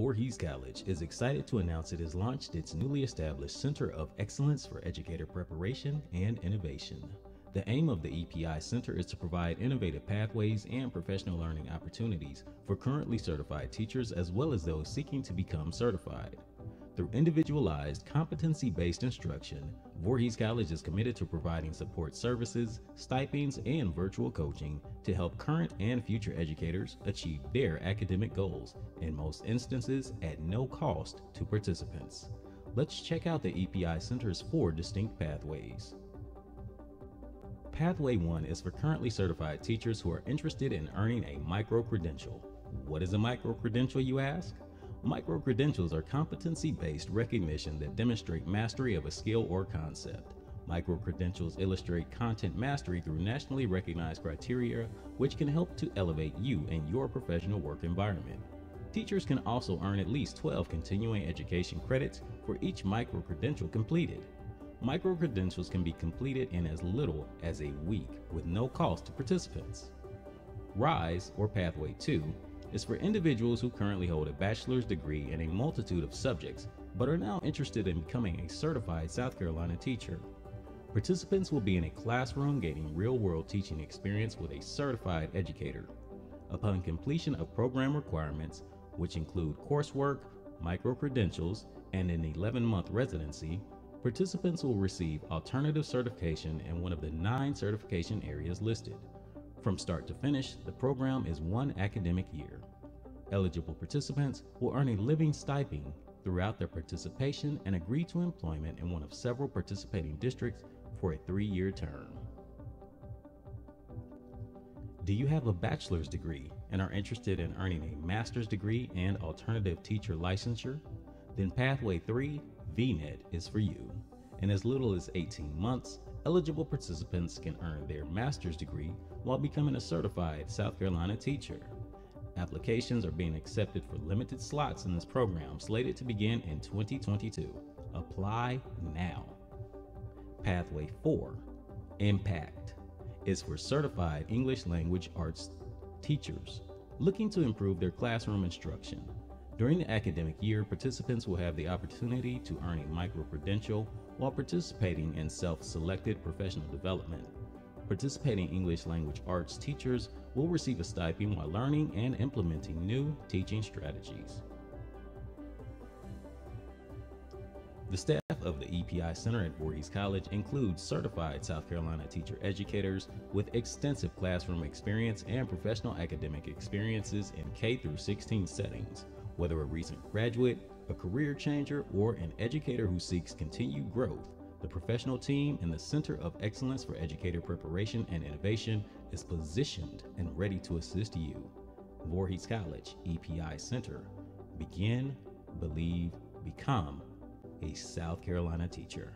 Voorhees College is excited to announce it has launched its newly established Center of Excellence for Educator Preparation and Innovation. The aim of the EPI Center is to provide innovative pathways and professional learning opportunities for currently certified teachers as well as those seeking to become certified. Through individualized, competency based instruction, Voorhees College is committed to providing support services, stipends, and virtual coaching to help current and future educators achieve their academic goals, in most instances at no cost to participants. Let's check out the EPI Center's four distinct pathways. Pathway 1 is for currently certified teachers who are interested in earning a micro credential. What is a micro credential, you ask? Micro credentials are competency based recognition that demonstrate mastery of a skill or concept. Micro credentials illustrate content mastery through nationally recognized criteria, which can help to elevate you and your professional work environment. Teachers can also earn at least 12 continuing education credits for each micro credential completed. Micro credentials can be completed in as little as a week with no cost to participants. RISE, or Pathway 2, is for individuals who currently hold a bachelor's degree in a multitude of subjects but are now interested in becoming a certified South Carolina teacher. Participants will be in a classroom gaining real world teaching experience with a certified educator. Upon completion of program requirements, which include coursework, micro credentials, and an 11 month residency, participants will receive alternative certification in one of the nine certification areas listed. From start to finish, the program is one academic year. Eligible participants will earn a living stipend throughout their participation and agree to employment in one of several participating districts for a three year term. Do you have a bachelor's degree and are interested in earning a master's degree and alternative teacher licensure? Then Pathway 3 VNet is for you. In as little as 18 months, eligible participants can earn their master's degree while becoming a certified South Carolina teacher. Applications are being accepted for limited slots in this program slated to begin in 2022. Apply now. Pathway 4 Impact is for certified English language arts teachers looking to improve their classroom instruction. During the academic year, participants will have the opportunity to earn a micro credential while participating in self selected professional development. Participating English language arts teachers will receive a stipend while learning and implementing new teaching strategies. The staff of the EPI Center at Voorhees College includes certified South Carolina teacher educators with extensive classroom experience and professional academic experiences in K through 16 settings. Whether a recent graduate, a career changer, or an educator who seeks continued growth, the professional team in the Center of Excellence for Educator Preparation and Innovation is positioned and ready to assist you. Voorhees College EPI Center. Begin, believe, become a South Carolina teacher.